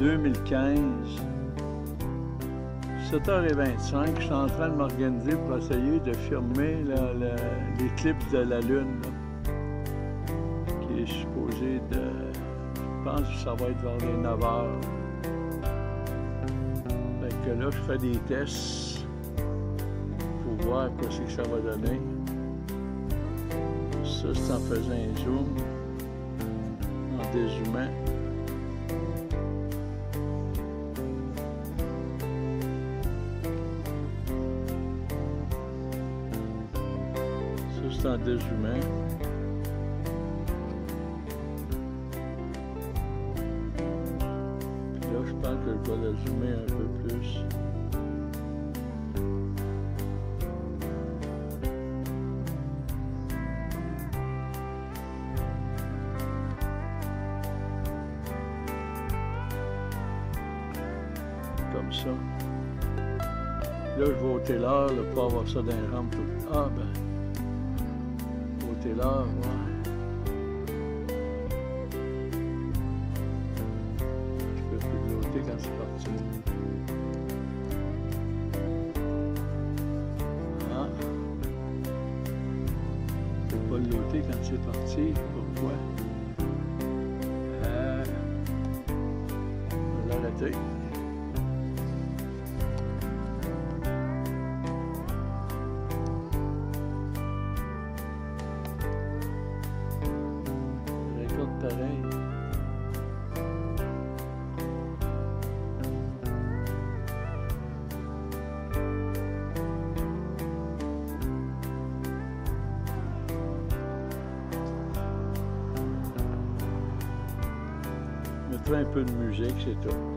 2015, 7h25, je suis en train de m'organiser pour essayer de filmer l'éclipse de la Lune, qui est supposé de... Je pense que ça va être vers les 9 h Fait que là, je fais des tests pour voir quoi c'est que ça va donner. Ça, c'est en faisant un zoom, en dézoomant. Un dézoomant. Puis là, je pense que je vais la zoomer un peu plus. Comme ça. Là, je vais Taylor, là, pour avoir ça dans les rampes. Ah, ben côté là, musique, c'est tout.